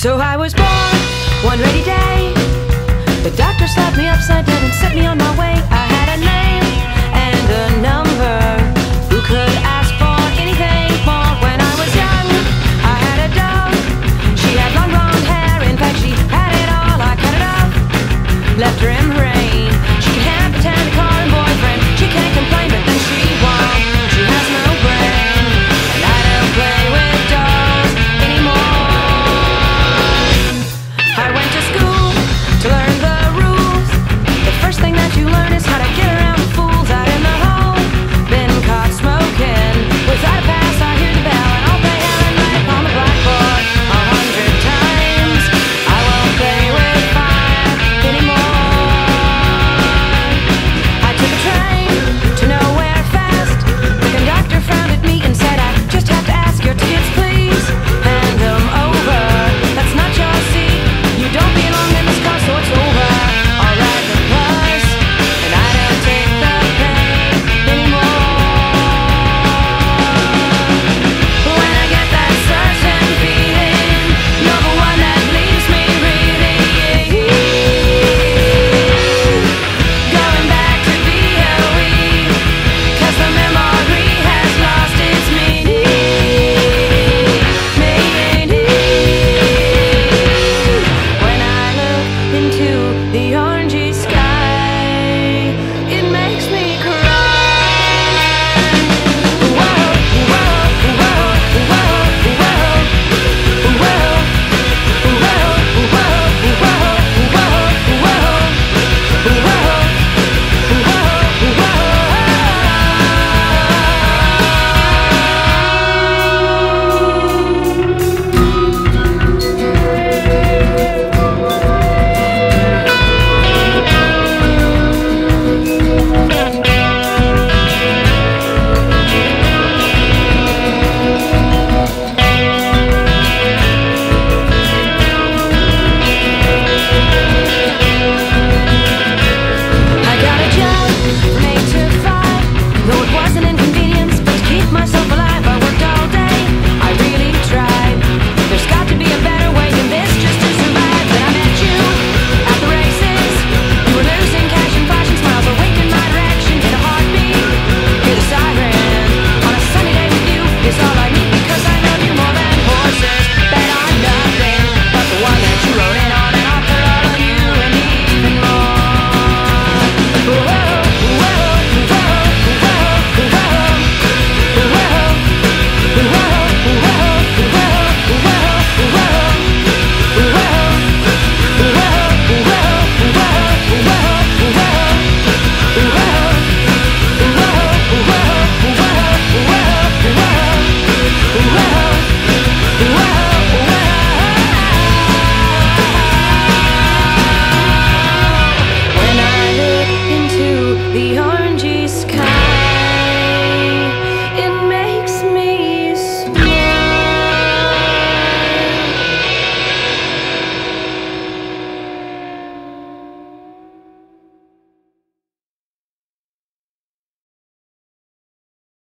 So I was born one rainy day. The doctor slapped me upside down and set me on my way. The only